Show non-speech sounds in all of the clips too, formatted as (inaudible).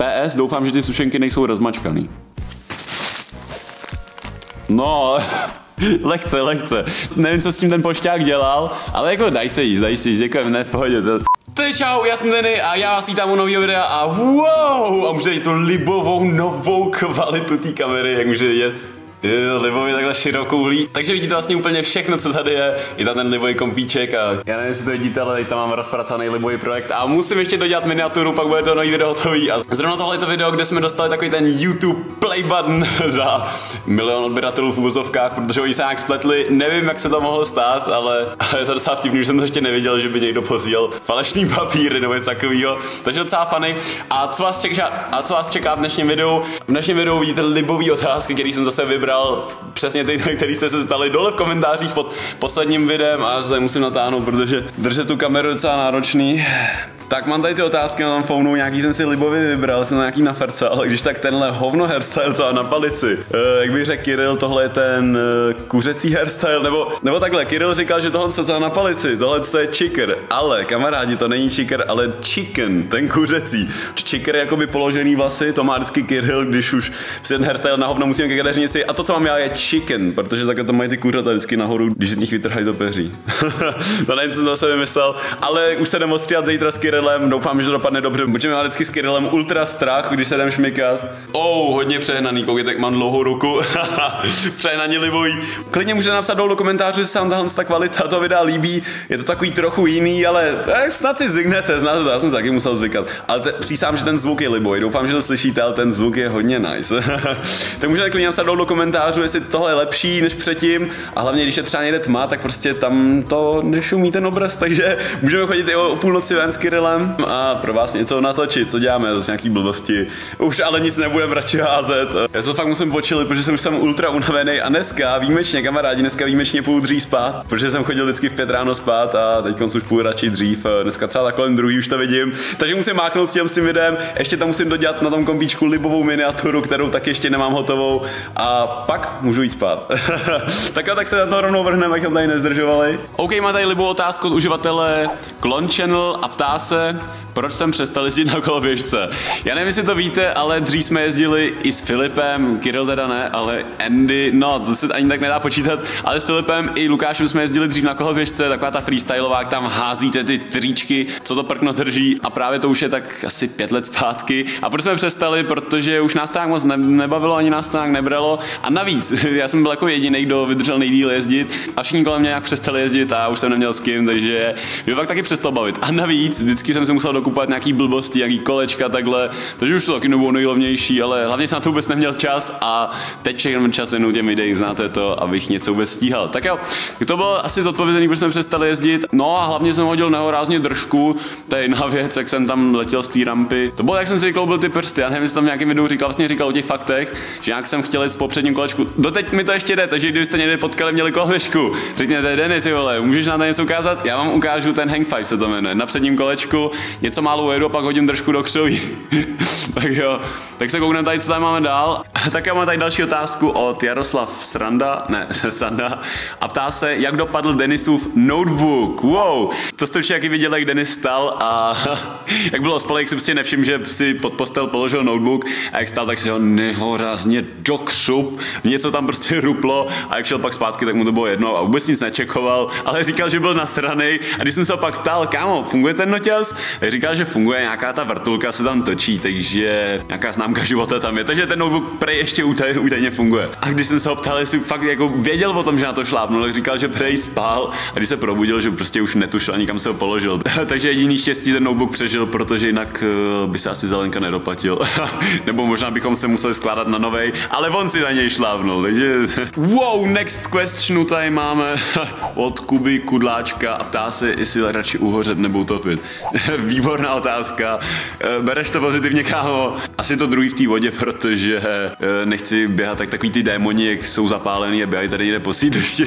PS, doufám, že ty sušenky nejsou rozmačkaný. No, (laughs) lehce, lehce. Nevím, co s tím ten pošťák dělal, ale jako daj se jíst, daj se jíst, děkujem, ne, v pohodě. To... je čau, já jsem Denny a já vás vítám u nového videa a wow, a můžete tu libovou novou kvalitu té kamery, jak může vidět Libo je takhle širokouhlý, takže vidíte vlastně úplně všechno, co tady je. Je tam ten Liboj kompíček a já nevím, jestli to vidíte, ale tady tam mám rozpracovaný Liboj projekt a musím ještě dodělat miniaturu, pak bude to nový video hotový. A zrovna tohle je to video, kde jsme dostali takový ten YouTube play button (laughs) za milion odběratelů v úvozovkách, protože oni se nějak spletli. Nevím, jak se to mohlo stát, ale, ale je to docela vtipný, že jsem to ještě neviděl, že by někdo posílal falešný papír nebo něco takového. Takže docela funny. A co vás čeká, a co vás čeká v dnešním videu? V dnešním videu vidíte libový otázky, který jsem zase vybral vybral přesně ty, který jste se ptali dole v komentářích pod posledním videem a se musím natáhnout, protože držet tu kameru je docela náročný. Tak mám tady ty otázky na tom phoneu, nějaký jsem si libově vybral, jsem nějaký na ferce, ale když tak tenhle hovno hairstyle, co na palici. E, jak bych řekl Kiril, tohle je ten e, kuřecí hairstyle, nebo, nebo takhle, Kiril říkal, že tohle co na palici, tohle je chicker, ale kamarádi, to není chicker, ale chicken, ten kuřecí. Chicker je jakoby položený vlasy, to má vždycky Kiril, když už si ten hairstyle na hovno musíme ke kadeřnici a to, co mám já, je chicken, protože takhle to mají ty kuřata vždycky nahoru, když z nich vytrhají to peří. (laughs) to nevím, co jsem zase vymyslel, ale už se jdem zítra s Kiril Kirillem, doufám, že to dopadne dobře. Budeme mít vždycky s Kirillem ultra strach, když se jdem šmikat. Oh, hodně přehnaný, koukejte, jak mám dlouhou ruku. (laughs) přehnaný libojí. Klidně můžete napsat dolů do komentářů, jestli se vám tahle ta kvalita toho videa líbí. Je to takový trochu jiný, ale eh, snad si zvyknete, znáte to, já jsem se taky musel zvykat. Ale te, přísám, že ten zvuk je liboj. Doufám, že to slyšíte, ale ten zvuk je hodně nice. (laughs) tak můžete klidně napsat dolů do komentářů, jestli tohle je lepší než předtím. A hlavně, když je třeba někde tma, tak prostě tam to nešumí ten obraz, takže můžeme chodit i o půlnoci ven s Kirillem problém a pro vás něco natočit, co děláme, zase nějaký blbosti. Už ale nic nebudeme radši házet. Já se fakt musím počilit, protože jsem už jsem ultra unavený a dneska výjimečně, kamarádi, dneska výjimečně půjdu dřív spát, protože jsem chodil vždycky v pět ráno spát a teď už půjdu radši dřív. Dneska třeba takhle druhý už to vidím. Takže musím máknout s tím, s tím videem, ještě tam musím dodělat na tom kompíčku libovou miniaturu, kterou tak ještě nemám hotovou a pak můžu jít spát. (laughs) tak a tak se na to rovnou vrhneme, abychom tady nezdržovali. OK, má tady libovou otázku od uživatele Klon Channel a ptá se, proč jsem přestal jezdit na koloběžce. Já nevím, jestli to víte, ale dřív jsme jezdili i s Filipem, Kirill teda ne, ale Andy, no to se ani tak nedá počítat, ale s Filipem i Lukášem jsme jezdili dřív na koloběžce, taková ta freestyleová, jak tam házíte ty tričky, co to prkno drží a právě to už je tak asi pět let zpátky. A proč jsme přestali? Protože už nás to moc ne- nebavilo, ani nás nějak nebralo. A navíc, (laughs) já jsem byl jako jediný, kdo vydržel nejdíl jezdit a všichni kolem mě nějak přestali jezdit a už jsem neměl s kým, takže mě pak taky přestal bavit. A navíc, vždycky jsem si musel dokupovat nějaký blbosti, nějaký kolečka, takhle, takže už to taky nebylo nejlevnější, ale hlavně jsem na to vůbec neměl čas a teď všechno čas věnu těm videím, znáte to, abych něco vůbec stíhal. Tak jo, to bylo asi zodpovězený, protože jsme přestali jezdit, no a hlavně jsem hodil nehorázně držku, to je jedna (laughs) věc, jak jsem tam letěl z té rampy. To bylo, jak jsem si byl ty prsty, já nevím, jestli tam v nějakém videu říkal, vlastně říkal o těch faktech, že jak jsem chtěl jít z popředním kolečku. Doteď mi to ještě jde, takže kdybyste někdy potkali, měli kolečku, řekněte, Denny, ty vole, můžeš to něco ukázat? Já vám ukážu ten hang five se to jmenuje, na předním kolečku, něco málo ujedu a pak hodím držku do křoví. (laughs) tak jo, tak se koukneme tady, co tady máme dál. (laughs) tak máme tady další otázku od Jaroslav Sranda, ne, (laughs) Sanda, a ptá se, jak dopadl Denisův notebook. Wow, to jste všichni viděli, jak Denis stal a jak bylo spolek, jsem si nevšiml, že si pod postel položil notebook a jak stal, tak si ho nehorázně do křup, něco tam prostě ruplo a jak šel pak zpátky, tak mu to bylo jedno a vůbec nic nečekoval, ale říkal, že byl nasranej a když jsem se pak ptal, kámo, funguje ten noťaz? říkal, že funguje, nějaká ta vrtulka se tam točí, takže nějaká známka života tam je. Takže ten notebook prej ještě údajně funguje. A když jsem se ho ptal, jestli fakt jako věděl o tom, že na to šlápnul, tak říkal, že prej spál a když se probudil, že prostě už netušil ani kam se ho položil. (laughs) takže jediný štěstí ten notebook přežil, protože jinak eh, by se asi Zelenka nedoplatil. (laughs) Nebo možná bychom se museli skládat na novej, ale on si na něj šlápnul, takže... (laughs) wow, next question tady máme od Kuby Kudláčka a ptá se, jestli radši uhořet nebo utopit. (laughs) Výborná otázka. Eh, bereš to pozitivně, kámo? Asi to druhý v té vodě, protože eh, nechci běhat tak takový ty démoni, jak jsou zapálený a běhají tady někde po sídlišti.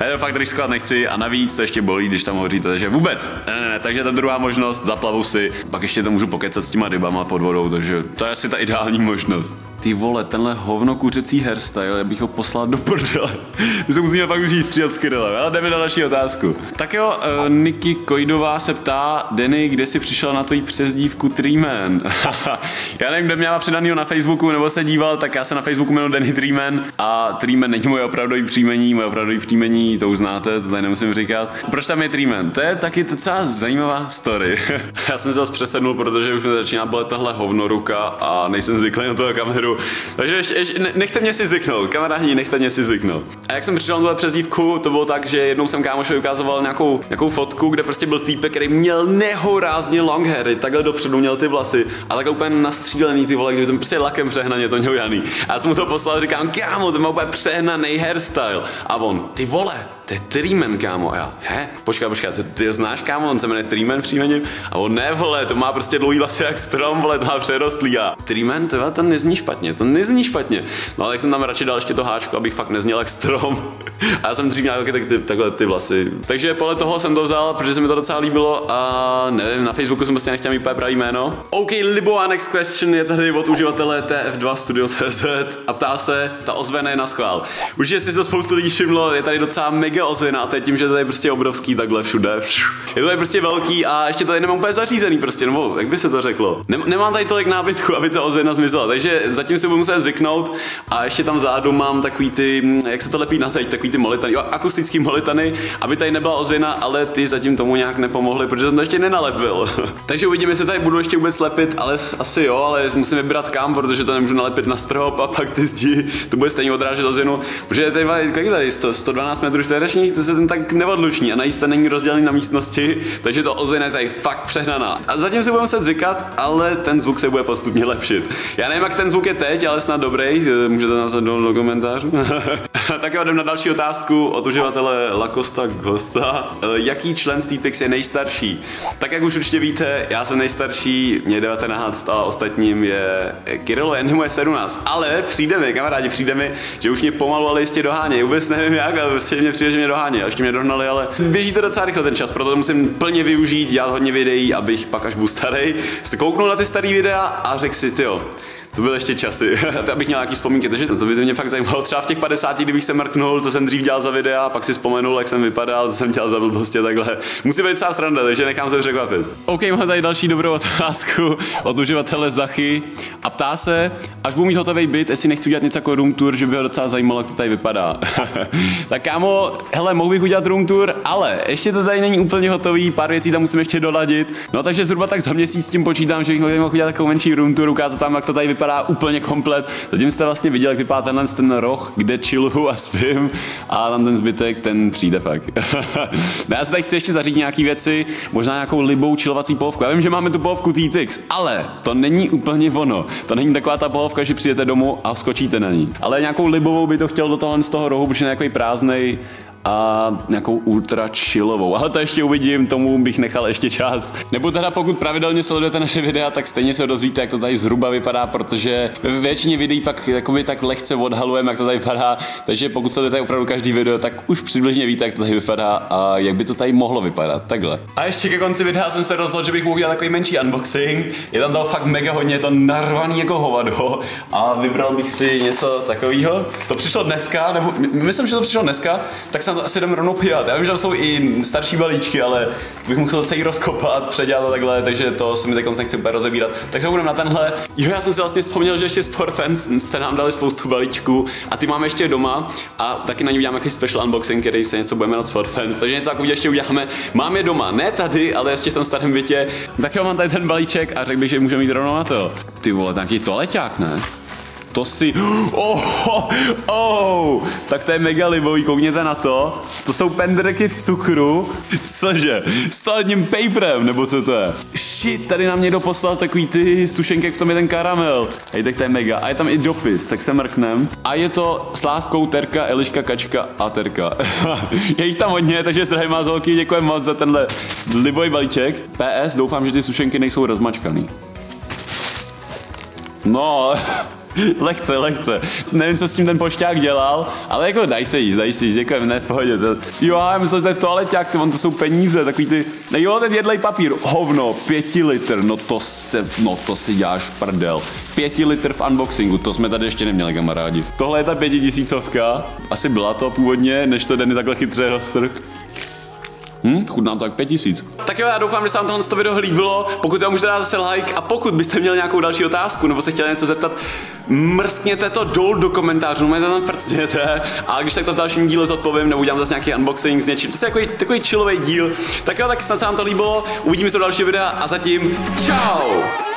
ne, to fakt riskovat nechci a navíc to ještě bolí, když tam hoříte, takže vůbec. Ne, ne, ne, takže ta druhá možnost, zaplavu si, pak ještě to můžu pokecat s těma rybama pod vodou, takže to je asi ta ideální možnost. Ty vole, tenhle hovno kuřecí hairstyle, já bych ho poslal do prdele. (laughs) My se musíme pak už střídat s Kirillem, ale jdeme na další otázku. Tak jo, uh, Niky Kojdová se ptá, ptá Denny, kde jsi přišel na tvoji přezdívku Treeman. (laughs) já nevím, kde měla předanýho na Facebooku, nebo se díval, tak já se na Facebooku jmenuji Denny Treeman a Treeman není moje opravdový příjmení, moje opravdový příjmení, to uznáte, to tady nemusím říkat. Proč tam je Treeman? To je taky docela zajímavá story. (laughs) já jsem se zase přesednul, protože už mi začíná bolet tahle hovnoruka a nejsem zvyklý na toho kameru. Takže ještě, ještě, nechte mě si zvyknout, kamarádi, nechte mě si zvyknout. A jak jsem přišel na tuhle přezdívku, to bylo tak, že jednou jsem kámošovi ukazoval nějakou, nějakou fotku, kde prostě byl týpek, který měl nehorázně long hairy, takhle dopředu měl ty vlasy a takhle úplně nastřílený ty vole, kdyby to prostě lakem přehnaně to neujaný. A já jsem mu to poslal říkám, kámo, to má úplně přehnaný hairstyle. A on, ty vole, to je Treeman, kámo. A já, he? Počkej, počkej, ty, ty znáš, kámo, on se jmenuje Treeman příjmením? A on, ne, vole, to má prostě dlouhý vlasy jak strom, vole, to má přerostlý. A Treeman, to, to nezní špatně, to nezní špatně. No, tak jsem tam radši dal ještě to háčko, abych fakt nezněl jak strom. A já jsem dřív měl taky tak, ty, takhle ty vlasy. Takže podle toho jsem to vzal, protože se mi to docela líbilo a nevím, na Facebooku jsem prostě nechtěl mít úplně pravý jméno. OK, Libo next question je tady od uživatele TF2 Studio.cz a ptá se, ta ozvena je na schvál. Určitě si to spoustu lidí všimlo, je tady docela mega ozvěna a to je tím, že to je prostě obrovský takhle všude. Je to tady prostě velký a ještě tady nemám úplně zařízený prostě, nebo jak by se to řeklo. Nem, nemám tady tolik nábytku, aby ta ozvěna zmizela, takže zatím si budu muset zvyknout a ještě tam vzadu mám takový ty, jak se to lepí na zeď, takový ty molitany, jo, akustický molitany, aby tady nebyla ozvěna, ale ty zatím tomu nějak nepomohly, protože jsem to ještě nenalepil. (laughs) takže uvidíme, jestli tady budu ještě vůbec lepit, ale asi jo, ale musím vybrat kam, protože to nemůžu nalepit na strop a pak ty zdi, to bude stejně odrážet ozvěnu, protože tady, kolik tady 100, 112 metrů čtverečních, to se ten tak neodluční a najíst není rozdělený na místnosti, (laughs) takže to ozvěna je tady fakt přehnaná. A zatím si budeme se zvykat, ale ten zvuk se bude postupně lepšit. Já nevím, jak ten zvuk je teď, ale snad dobrý, můžete napsat do, do komentářů. (laughs) tak jo, jdem na další otázku od uživatele Lacosta Gosta. E, jaký člen Steetfix je nejstarší? Tak jak už určitě víte, já jsem nejstarší, mě 19 a ostatním je Kirilo, jen je 17. Ale přijde mi, kamarádi, přijde mi, že už mě pomalu ale jistě dohánějí. Vůbec nevím jak, ale prostě mě přijde, že mě dohání. Ještě mě dohnali, ale běží to docela rychle ten čas, proto to musím plně využít, dělat hodně videí, abych pak až budu starý, se kouknul na ty staré videa a řekl si, ty to byly ještě časy, (laughs) abych měl nějaký vzpomínky, takže to by mě fakt zajímalo. Třeba v těch 50, kdybych se mrknul, co jsem dřív dělal za videa, pak si vzpomenul, jak jsem vypadal, co jsem dělal za blbosti takhle. Musí být celá sranda, takže nechám se překvapit. OK, mám tady další dobrou otázku od uživatele Zachy a ptá se, až budu mít hotový byt, jestli nechci udělat něco jako room tour, že by ho docela zajímalo, jak to tady vypadá. (laughs) tak kámo, hele, mohl bych udělat room tour, ale ještě to tady není úplně hotový, pár věcí tam musím ještě doladit. No takže zhruba tak za měsíc s tím počítám, že bych mohl udělat takovou menší room tour, ukázat tam, jak to tady vypadá vypadá úplně komplet. Zatím jste vlastně viděl, jak vypadá tenhle ten roh, kde chilluju a spím a tam ten zbytek, ten přijde fakt. (laughs) no, já se tady chci ještě zařídit nějaký věci, možná nějakou libou chillovací pohovku. Já vím, že máme tu pohovku TTX, ale to není úplně ono. To není taková ta pohovka, že přijete domů a skočíte na ní. Ale nějakou libovou by to chtěl do toho z toho rohu, protože nějaký prázdnej a nějakou ultra chillovou. Ale to ještě uvidím, tomu bych nechal ještě čas. Nebo teda pokud pravidelně sledujete naše videa, tak stejně se dozvíte, jak to tady zhruba vypadá, protože většině videí pak jakoby tak lehce odhalujeme, jak to tady vypadá. Takže pokud sledujete opravdu každý video, tak už přibližně víte, jak to tady vypadá a jak by to tady mohlo vypadat. Takhle. A ještě ke konci videa jsem se rozhodl, že bych mohl udělat takový menší unboxing. Je tam toho fakt mega hodně, je to narvaný jako hovado a vybral bych si něco takového. To přišlo dneska, nebo myslím, že to přišlo dneska, tak jsem to asi jdem rovnou podívat. Já vím, že tam jsou i starší balíčky, ale bych musel celý rozkopat, předělat a takhle, takže to se mi teď nechci úplně rozebírat. Tak se budeme na tenhle. Jo, já jsem si vlastně vzpomněl, že ještě z Forfans jste nám dali spoustu balíčků a ty máme ještě doma a taky na ně uděláme nějaký special unboxing, který se něco budeme na Forfans, takže něco takového ještě uděláme. Mám je doma, ne tady, ale ještě jsem v starém bytě. Tak jo, mám tady ten balíček a řekl bych, že můžeme jít rovnou na to. Ty vole, nějaký toaleťák, ne? To si... Oh, oh, oh, tak to je mega libový, koukněte na to. To jsou pendreky v cukru. Cože? S toaletním paperem, nebo co to je? Shit, tady nám někdo poslal takový ty sušenky, jak v tom je ten karamel. Hej, tak to je mega. A je tam i dopis, tak se mrknem. A je to s láskou Terka, Eliška, Kačka a Terka. (laughs) je jich tam hodně, takže zdravím vás holky, děkujeme moc za tenhle libový balíček. PS, doufám, že ty sušenky nejsou rozmačkaný. No, (laughs) (laughs) lehce, lehce. Nevím, co s tím ten pošťák dělal, ale jako daj se jíst, daj se jíst, jako ne, v pohodě. To, jo, já myslel, že to je toaleťák, to, on to jsou peníze, takový ty, no jo, ten jedlej papír, hovno, pěti litr, no to se, no to si děláš prdel. Pěti litr v unboxingu, to jsme tady ještě neměli, kamarádi. Tohle je ta pětitisícovka, asi byla to původně, než to Denny takhle chytře roztrh. Hm, chutná to jak 5000. Tak jo, já doufám, že se vám tohle video líbilo. Pokud vám můžete dát zase like a pokud byste měli nějakou další otázku nebo se chtěli něco zeptat, mrskněte to dolů do komentářů, mě tam frcněte a když tak to v dalším díle zodpovím nebo udělám zase nějaký unboxing s něčím. To je takový, takový chillový díl. Tak jo, tak snad se vám to líbilo. Uvidíme se v další videa a zatím čau!